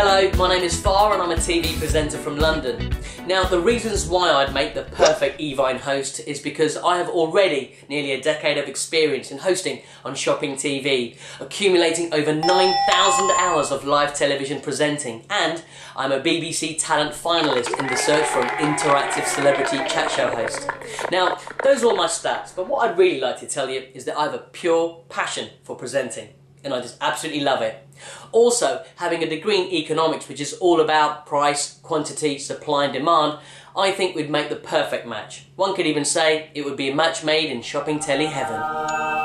Hello, my name is Far and I'm a TV presenter from London. Now, the reasons why I'd make the perfect Evine host is because I have already nearly a decade of experience in hosting on Shopping TV, accumulating over 9,000 hours of live television presenting, and I'm a BBC Talent finalist in the search for an interactive celebrity chat show host. Now, those are all my stats, but what I'd really like to tell you is that I have a pure passion for presenting and I just absolutely love it. Also, having a degree in economics, which is all about price, quantity, supply and demand, I think we'd make the perfect match. One could even say it would be a match made in shopping telly heaven.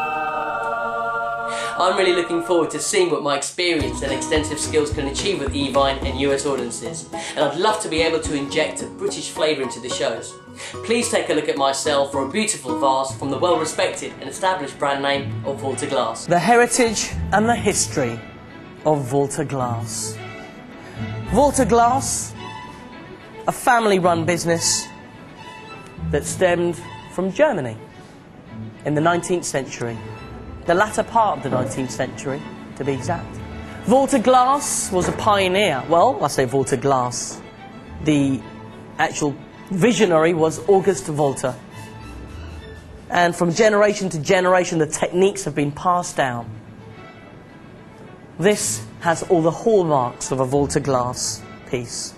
I'm really looking forward to seeing what my experience and extensive skills can achieve with Evine and US audiences, and I'd love to be able to inject a British flavour into the shows. Please take a look at my myself for a beautiful vase from the well-respected and established brand name of Walther Glass. The heritage and the history of Walther Glass. Walther Glass, a family-run business that stemmed from Germany in the 19th century, the latter part of the 19th century, to be exact. Walther Glass was a pioneer. Well, I say Walther Glass. The actual visionary was August Walther. And from generation to generation, the techniques have been passed down. This has all the hallmarks of a Walther glass piece.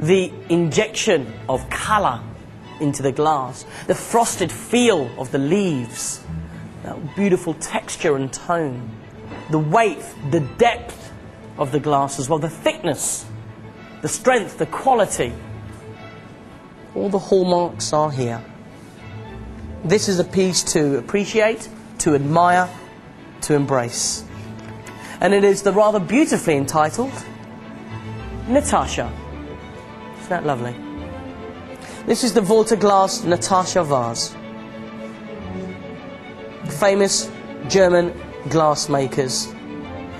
The injection of colour into the glass, the frosted feel of the leaves, that beautiful texture and tone, the weight, the depth of the glass as well, the thickness, the strength, the quality. All the hallmarks are here. This is a piece to appreciate, to admire, to embrace. And it is the rather beautifully entitled Natasha. Isn't that lovely? This is the Walther Glass Natasha vase. Famous German glassmakers.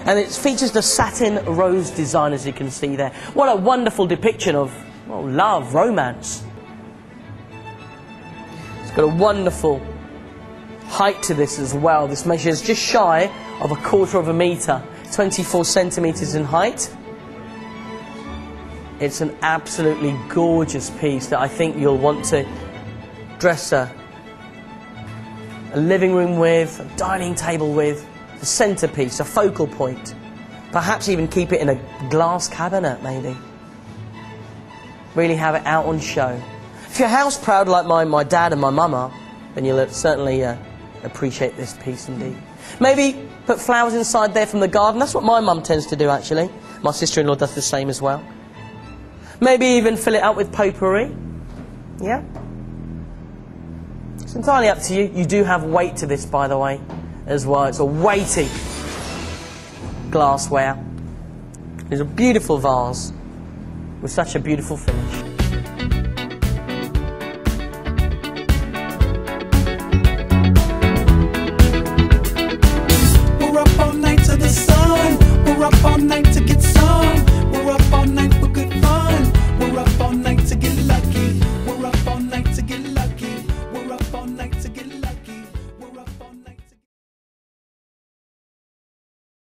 And it features the satin rose design, as you can see there. What a wonderful depiction of well, love, romance. It's got a wonderful height to this as well. This measures just shy of a quarter of a metre, 24 centimetres in height. It's an absolutely gorgeous piece that I think you'll want to dress a, a living room with, a dining table with, a centrepiece, a focal point. Perhaps even keep it in a glass cabinet, maybe. Really have it out on show. If you're house proud like my, my dad and my mum are, then you'll certainly uh, appreciate this piece indeed. Maybe put flowers inside there from the garden. That's what my mum tends to do, actually. My sister-in-law does the same as well. Maybe even fill it up with potpourri. Yeah? It's entirely up to you. You do have weight to this, by the way, as well. It's a weighty glassware. It's a beautiful vase with such a beautiful finish.